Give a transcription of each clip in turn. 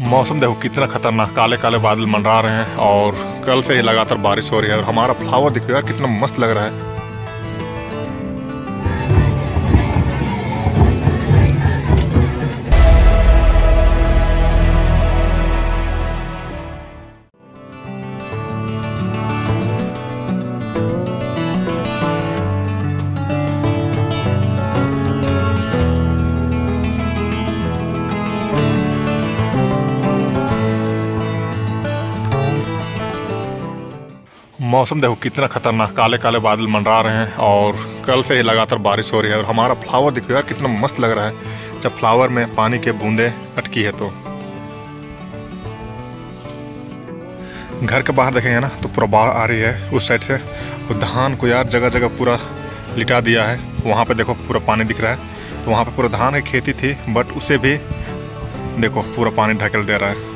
मौसम देखो कितना खतरनाक काले काले बादल मंडरा रहे हैं और कल से ही लगातार बारिश हो रही है और हमारा फ्लावर देखो यार कितना मस्त लग रहा है। मौसम देखो कितना खतरनाक काले काले बादल मंडरा रहे हैं और कल से ही लगातार बारिश हो रही है और हमारा फ्लावर देखो यार, कितना मस्त लग रहा है। जब फ्लावर में पानी के बूंदे अटकी है तो। घर के बाहर देखेंगे ना तो पूरा बाढ़ आ रही है उस साइड से। और धान को यार जगह जगह पूरा लिटा दिया है। वहाँ पे देखो पूरा पानी दिख रहा है। तो वहाँ पे पूरा धान की खेती थी बट उसे भी देखो पूरा पानी ढकेल दे रहा है।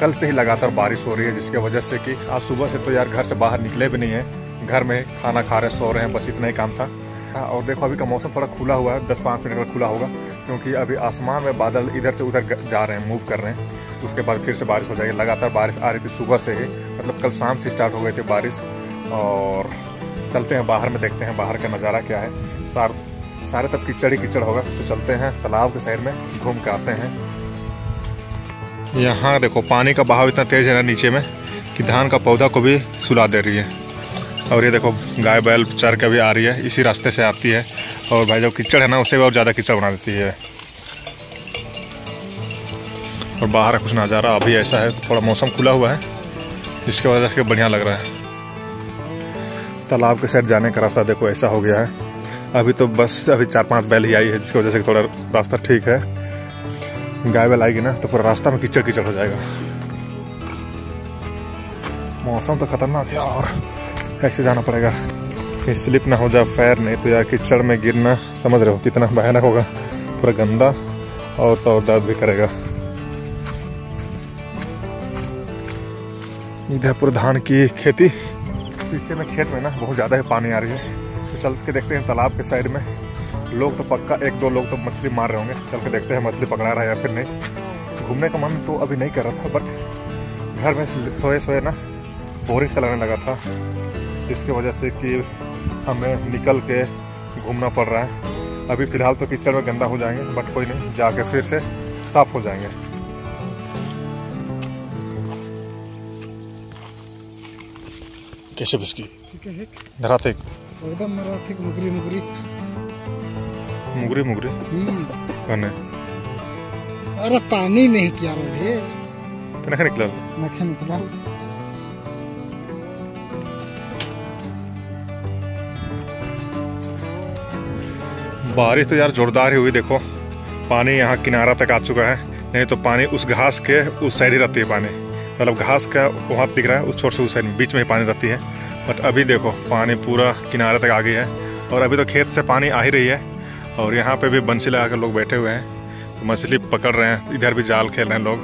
कल से ही लगातार बारिश हो रही है जिसकी वजह से कि आज सुबह से तो यार घर से बाहर निकले भी नहीं है। घर में खाना खा रहे सो रहे हैं बस इतना ही काम था। हाँ, और देखो अभी का मौसम थोड़ा खुला हुआ है दस पाँच मिनट में खुला होगा क्योंकि अभी आसमान में बादल इधर से उधर जा रहे हैं मूव कर रहे हैं। उसके बाद फिर से बारिश हो जाएगी। लगातार बारिश आ रही थी सुबह से ही मतलब कल शाम से स्टार्ट हो गई थी बारिश। और चलते हैं बाहर में देखते हैं बाहर का नज़ारा क्या है। सार सारे तब कीचड़ ही कीचड़ होगा तो चलते हैं तालाब के साइड में घूम के आते हैं। यहाँ देखो, पानी का बहाव इतना तेज है ना नीचे में कि धान का पौधा को भी सुला दे रही है। और ये देखो, गाय बैल चर के भी आ रही है, इसी रास्ते से आती है। और भाई जो कीचड़ है ना, उसे भी और ज़्यादा कीचड़ बना देती है। और बाहर कुछ नज़ारा अभी ऐसा है, थोड़ा मौसम खुला हुआ है, जिसकी वजह से बढ़िया लग रहा है। तालाब के साइड जाने का रास्ता देखो, ऐसा हो गया है। अभी तो बस, अभी चार पाँच बैल ही आई है, जिसकी वजह से थोड़ा रास्ता ठीक है। गाय बैल आएगी ना तो पूरा रास्ता में कीचड़ कीचड़ हो जाएगा। मौसम तो खतरनाक है और ऐसे जाना पड़ेगा। कहीं स्लिप ना हो जाए, पैर नहीं तो यार कीचड़ में गिरना, समझ रहे हो कितना भयानक होगा। पूरा गंदा और तो और दर्द भी करेगा। इधर पूरा धान की खेती। पीछे में खेत में ना बहुत ज़्यादा ही पानी आ रही है। तो चल के देखते हैं तालाब के साइड में। लोग तो पक्का एक दो लोग तो मछली मार रहे होंगे। चल के देखते हैं मछली पकड़ा रहा है या फिर नहीं। घूमने का मन तो अभी नहीं कर रहा था बट घर में सोए सोए ना बोरिंग सा लगने लगा था। जिसकी वजह से कि हमें निकल के घूमना पड़ रहा है। अभी फ़िलहाल तो कीचड़ में गंदा हो जाएँगे बट कोई नहीं जाके फिर से साफ़ हो जाएँगे। कैसे बिस्की? धराते एकदम मराठी मुगरी मुगरी। मुगरी मुगरी। हम्म, कौन है? अरे पानी में ही क्या रहे तो नहीं निकला। नखे निकला। बारिश तो यार जोरदार ही हुई देखो। पानी यहाँ किनारा तक आ चुका है। नहीं तो पानी उस घास के उस साइड ही रहती है पानी। मतलब घास का वहाँ दिख रहा है उस छोर से उस साइड बीच में ही पानी रहती है। बट अभी देखो पानी पूरा किनारे तक आ गई है। और अभी तो खेत से पानी आ ही रही है। और यहाँ पे भी बंसी लगा कर लोग बैठे हुए हैं। तो मछली पकड़ रहे हैं। इधर भी जाल खेल रहे हैं लोग।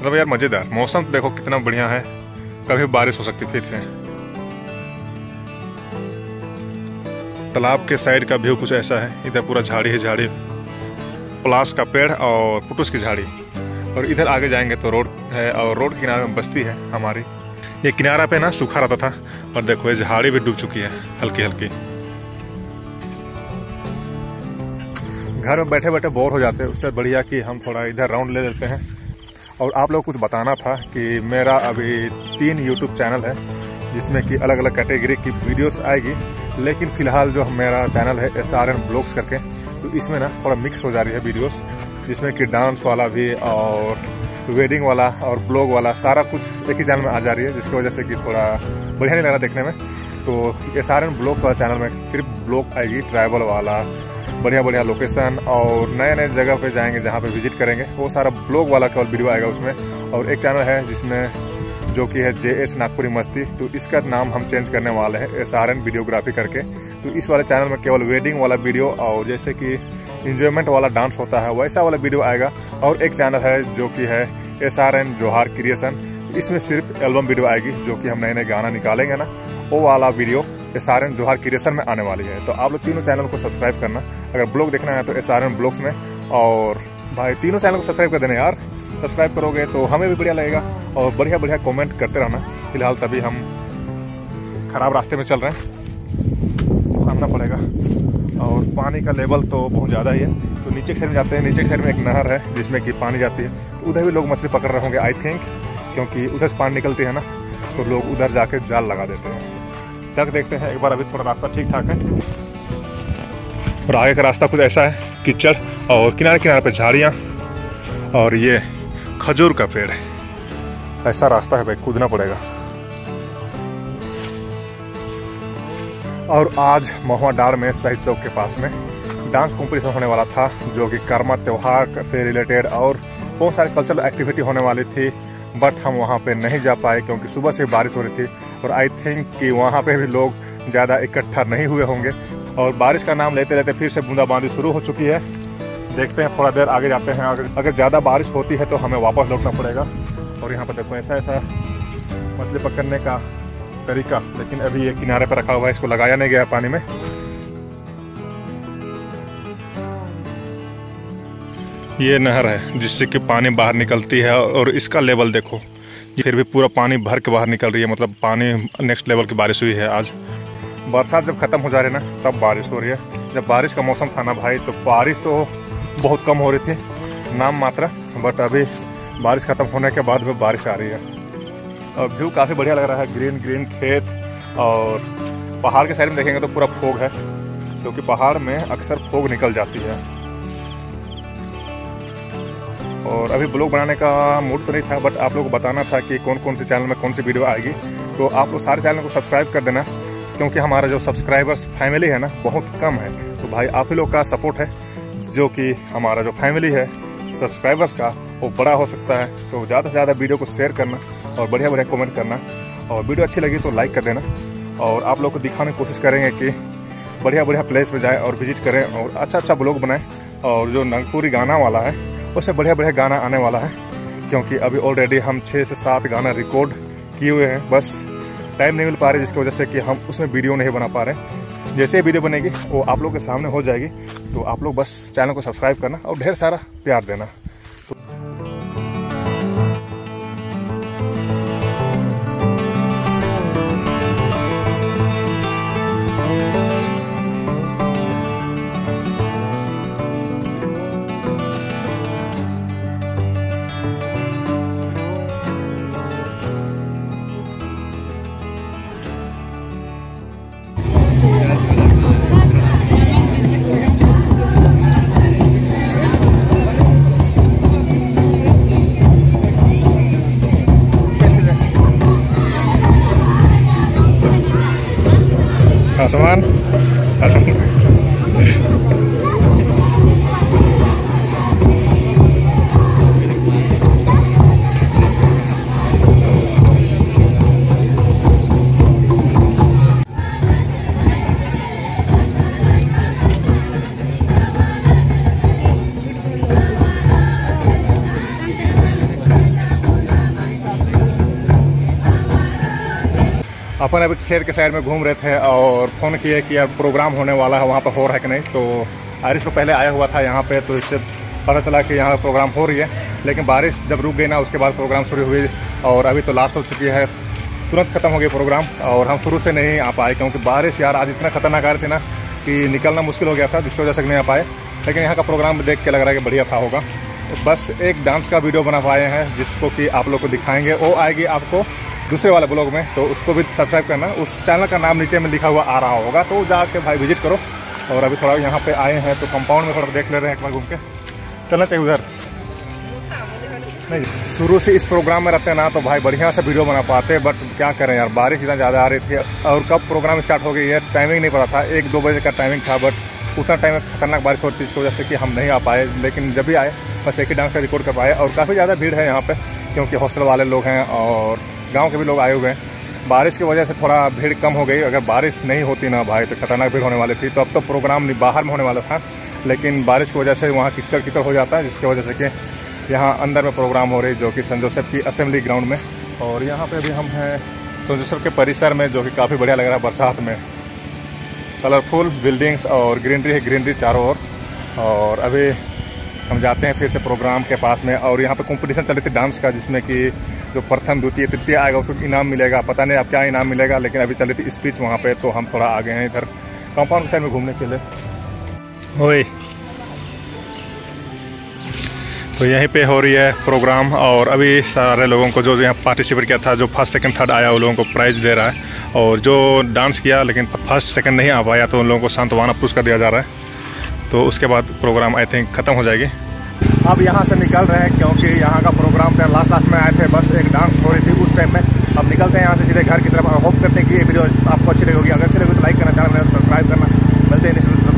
मतलब यार मज़ेदार। मौसम देखो कितना बढ़िया है। कभी बारिश हो सकती फिर से। तालाब के साइड का व्यू कुछ ऐसा है। इधर पूरा झाड़ी है झाड़ी। पलास का पेड़ और पुटुस की झाड़ी। और इधर आगे जाएँगे तो रोड है और रोड किनारे में बस्ती है हमारी। ये किनारा पे ना सूखा रहता था। और देखो, ये झाड़ी भी डूब चुकी है। हल्की हल्की घर में बैठे बैठे बोर हो जाते हैं। उससे बढ़िया कि हम थोड़ा इधर राउंड ले लेते हैं। और आप लोग कुछ बताना था कि मेरा अभी तीन यूट्यूब चैनल है, जिसमें कि अलग अलग कैटेगरी की वीडियोस आएगी। लेकिन फ़िलहाल जो मेरा चैनल है एस आर एन ब्लॉग्स करके तो इसमें ना थोड़ा मिक्स हो जा रही है वीडियोस जिसमें कि डांस वाला भी और वेडिंग वाला और ब्लॉग वाला सारा कुछ एक ही चैनल में आ जा रही है, जिसकी वजह से कि थोड़ा बढ़िया नहीं लग रहा देखने में। तो एस आर एन ब्लॉग्स वाला चैनल में सिर्फ़ ब्लॉग आएगी ट्रैवल वाला बढ़िया बढ़िया लोकेशन और नए नए जगह पे जाएँगे जहाँ पे विज़िट करेंगे। वो सारा ब्लॉग वाला केवल वीडियो आएगा उसमें। और एक चैनल है जिसमें जो कि है जे एस नागपुरी मस्ती। तो इसका नाम हम चेंज करने वाले हैं एस आर एन वीडियोग्राफी करके। तो इस वाले चैनल में केवल वेडिंग वाला वीडियो और जैसे कि इंजॉयमेंट वाला डांस होता है, वैसा वाला वीडियो आएगा। और एक चैनल है जो कि है S R N Johar creation इसमें सिर्फ़ एल्बम वीडियो आएगी, जो कि हम नए नए गाना निकालेंगे ना, वो वाला video S R N Johar creation में आने वाली है। तो आप लोग तीनों चैनल को सब्सक्राइब करना। अगर ब्लॉग देखना है तो एस आर ब्लॉग्स में। और भाई, तीनों चैनल को सब्सक्राइब कर देना यार। सब्सक्राइब करोगे तो हमें भी बढ़िया लगेगा। और बढ़िया बढ़िया कमेंट करते रहना। फ़िलहाल तभी हम खराब रास्ते में चल रहे हैं। आना पड़ेगा। और पानी का लेवल तो बहुत ज़्यादा ही है। तो नीचे के साइड में जाते हैं। नीचे के साइड में एक नहर है, जिसमें कि पानी जाती है। तो उधर भी लोग मछली पकड़ रहे होंगे आई थिंक क्योंकि उधर से पानी निकलती है ना। तो लोग उधर जाके जाल लगा देते हैं। चल के देखते हैं, एक बार अभी थोड़ा रास्ता ठीक ठाक है। और आगे का रास्ता कुछ ऐसा है कीचड़ और किनारे किनारे पे झाड़ियाँ, और ये खजूर का पेड़ ऐसा रास्ता है भाई, कूदना पड़ेगा। और आज महुआ डार में शहीद चौक के पास में डांस कॉम्पिटिशन होने वाला था, जो कि कर्मा त्यौहार, से रिलेटेड और बहुत सारी कल्चरल एक्टिविटी होने वाली थी बट हम वहाँ पे नहीं जा पाए, क्योंकि सुबह से बारिश हो रही थी। और आई थिंक कि वहाँ पे भी लोग ज़्यादा इकट्ठा नहीं हुए होंगे। और बारिश का नाम लेते लेते फिर से बूंदाबांदी शुरू हो चुकी है। देखते हैं, थोड़ा देर आगे जाते हैं। अगर अगर ज़्यादा बारिश होती है तो हमें वापस लौटना पड़ेगा। और यहाँ पर देखो, ऐसा ऐसा मछली पकड़ने का तरीका। लेकिन अभी ये किनारे पर रखा हुआ है, इसको लगाया नहीं गया पानी में। ये नहर है, जिससे कि पानी बाहर निकलती है। और इसका लेवल देखो। फिर भी पूरा पानी भर के बाहर निकल रही है मतलब पानी नेक्स्ट लेवल की बारिश हुई है आज। बरसात जब खत्म हो जा रही है ना, तब बारिश हो रही है। जब बारिश का मौसम था ना भाई तो बारिश तो बहुत कम हो रही थी, नाम मात्रा। बट अभी बारिश खत्म होने के बाद में बारिश आ रही है। और व्यू काफ़ी बढ़िया लग रहा है ग्रीन ग्रीन खेत और पहाड़ के साइड में देखेंगे तो पूरा फोग है, क्योंकि तो पहाड़ में अक्सर फोग निकल जाती है। और अभी ब्लॉग बनाने का मूड तो नहीं था बट आप लोग को बताना था कि कौन कौन से चैनल में कौन सी वीडियो आएगी। तो आप लोग सारे चैनल को सब्सक्राइब कर देना, क्योंकि हमारा जो सब्सक्राइबर्स फैमिली है ना, बहुत कम है। तो भाई, आप ही लोग का सपोर्ट है, जो कि हमारा जो फैमिली है सब्सक्राइबर्स का, वो बड़ा हो सकता है। तो ज़्यादा से ज़्यादा वीडियो को शेयर करना और बढ़िया बढ़िया कमेंट करना। और वीडियो अच्छी लगी तो लाइक कर देना। और आप लोग को दिखाने की कोशिश करेंगे कि बढ़िया बढ़िया प्लेस पे जाए और विज़िट करें और अच्छा अच्छा ब्लॉग बनाएँ। और जो नगपुरी गाना वाला है उससे बढ़िया बढ़िया गाना आने वाला है, क्योंकि अभी ऑलरेडी हम छः से सात गाना रिकॉर्ड किए हुए हैं। बस टाइम नहीं मिल पा रहे जिसकी वजह से कि हम उसमें वीडियो नहीं बना पा रहे जैसे ही वीडियो बनेगी, वो आप लोग के सामने हो जाएगी। तो आप लोग बस चैनल को सब्सक्राइब करना और ढेर सारा प्यार देना। आसमान आसमान अपन अभी खेत के साइड में घूम रहे थे और फ़ोन किए कि यार प्रोग्राम होने वाला है, वहाँ पर हो रहा है कि नहीं? तो आरिश तो पहले आया हुआ था यहाँ पे तो इससे पता चला कि यहाँ प्रोग्राम हो रही है। लेकिन बारिश जब रुक गई ना, उसके बाद प्रोग्राम शुरू हुई और अभी तो लास्ट हो चुकी है। तुरंत खत्म हो गया प्रोग्राम और हम शुरू से नहीं आ पाए, क्योंकि बारिश यार आज इतना खतरनाक आ रही थी ना कि निकलना मुश्किल हो गया था, जिसकी वजह से नहीं आ पाए। लेकिन यहाँ का प्रोग्राम देख के लग रहा है कि बढ़िया था होगा। बस एक डांस का वीडियो बना पाए हैं, जिसको कि आप लोग को दिखाएँगे। वो आएगी आपको दूसरे वाले ब्लॉग में तो उसको भी सब्सक्राइब करना। उस चैनल का नाम नीचे में लिखा हुआ आ रहा होगा तो जाके भाई विज़िट करो। और अभी थोड़ा यहाँ पे आए हैं तो कंपाउंड में थोड़ा देख ले रहे हैं एक बार घूम के। चलना चाहिए उधर। नहीं, शुरू से इस प्रोग्राम में रहते हैं ना तो भाई बढ़िया से वीडियो बना पाते बट क्या करें यार, बारिश इतना ज़्यादा आ रही थी। और कब प्रोग्राम स्टार्ट हो गई है टाइमिंग नहीं पता था। एक दो बजे का टाइमिंग था बट उतना टाइम खतरनाक बारिश होती थी इसकी वजह से कि हम नहीं आ पाए। लेकिन जब भी आए, बस एक ही डांस का रिकॉर्ड कर पाए। और काफ़ी ज़्यादा भीड़ है यहाँ पर क्योंकि हॉस्टल वाले लोग हैं और गाँव के भी लोग आए हुए हैं। बारिश की वजह से थोड़ा भीड़ कम हो गई। अगर बारिश नहीं होती ना भाई तो खतरनाक भीड़ होने वाली थी। तो अब तो प्रोग्राम बाहर में होने वाला था। लेकिन बारिश की वजह से वहाँ किचड़ किचड़ हो जाता है, जिसकी वजह से कि यहाँ अंदर में प्रोग्राम हो रही, जो कि संत जोसेफ की असेंबली ग्राउंड में। और यहाँ पे भी हम हैं संत जोसेफ के परिसर में, जो कि काफ़ी बढ़िया लग रहा है बरसात में। कलरफुल बिल्डिंग्स और ग्रीनरी है ग्रीनरी चारों ओर। और अभी हम जाते हैं फिर से प्रोग्राम के पास में। और यहाँ पे कंपटीशन चल रही थी डांस का, जिसमें कि जो प्रथम द्वितीय, तृतीय आएगा, उसको इनाम मिलेगा। पता नहीं अब क्या इनाम मिलेगा, लेकिन अभी चल रही थी स्पीच वहाँ पे तो हम थोड़ा आगे हैं इधर। कंपाउंड साइड में घूमने के लिए। ओए। तो यहीं पे हो रही है प्रोग्राम, और अभी सारे लोगों को जो यहाँ पार्टिसिपेट किया था, जो फ़र्स्ट, सेकंड, थर्ड आया, उन लोगों को प्राइज दे रहा है। और जो डांस किया, लेकिन फ़र्स्ट, सेकंड नहीं आ पाया तो उन लोगों को सांत्वना पुरस्कार दिया जा रहा है। तो उसके बाद प्रोग्राम आई थिंक ख़त्म हो जाएगी। अब यहाँ से निकल रहे हैं क्योंकि यहाँ का प्रोग्राम था लास्ट लास्ट में आए थे, बस एक डांस हो रही थी उस टाइम में। अब निकलते हैं यहाँ से सीधे घर की तरफ़। होप करते हैं कि ये वीडियो आपको अच्छी लगी होगी अगर अच्छी लगी तो लाइक करना चैनल सब्सक्राइब करना। मिलते हैं